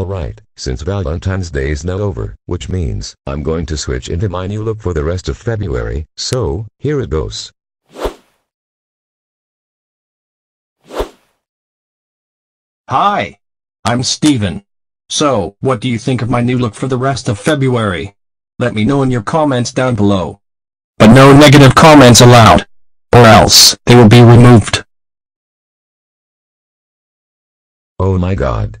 Alright, since Valentine's Day is now over, which means I'm going to switch into my new look for the rest of February, so, here it goes. Hi, I'm Steven. So, what do you think of my new look for the rest of February? Let me know in your comments down below. But no negative comments allowed, or else they will be removed. Oh my god.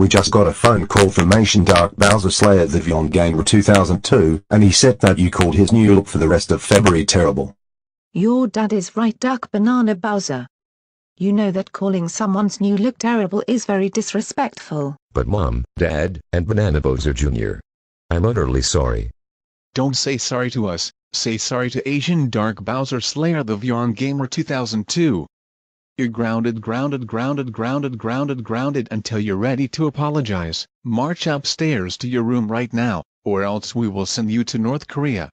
We just got a phone call from Asian Dark Bowser Slayer the Vion Gamer 2002, and he said that you called his new look for the rest of February terrible. Your dad is right Dark Banana Bowser. You know that calling someone's new look terrible is very disrespectful. But mom, dad, and Banana Bowser Jr. I'm utterly sorry. Don't say sorry to us, say sorry to Asian Dark Bowser Slayer the Vion Gamer 2002. You're grounded grounded grounded grounded grounded grounded until you're ready to apologize. March upstairs to your room right now, or else we will send you to North Korea.